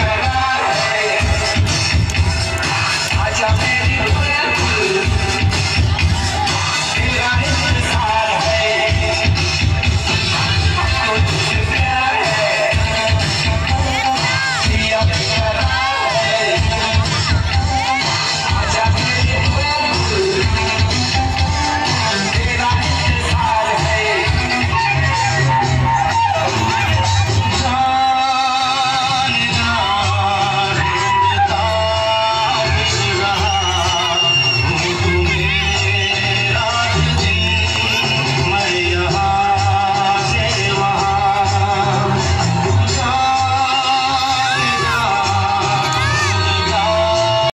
Yeah.